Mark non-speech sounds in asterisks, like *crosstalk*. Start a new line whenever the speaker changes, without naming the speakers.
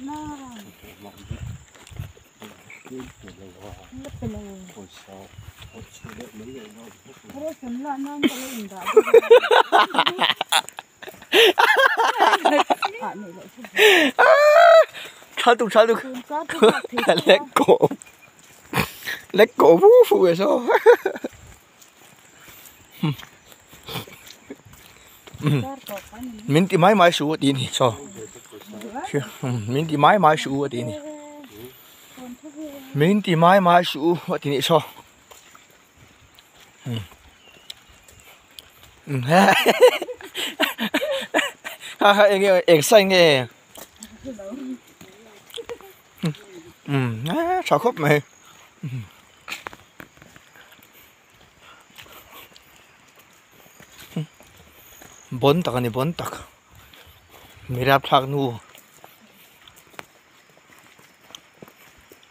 *laughs*
sao tụng sao tụng
*laughs* lấy
cổ. Lấy cổ vũ phụ rồi sao? Mình thì mãi mãi xuống đi nè sao mình đi mãi mãi mai shu at ini.
Min
di mãi mai shu at ini so. Hmm. Ha ha, eng eng sai nghe. Ừm, sao khóc mày. Bon tak ni bon tak. Mirap thak nu.